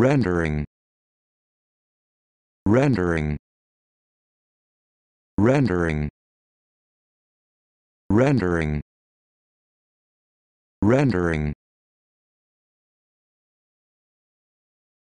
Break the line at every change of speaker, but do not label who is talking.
rendering. Rendering. Rendering. Rendering. Rendering.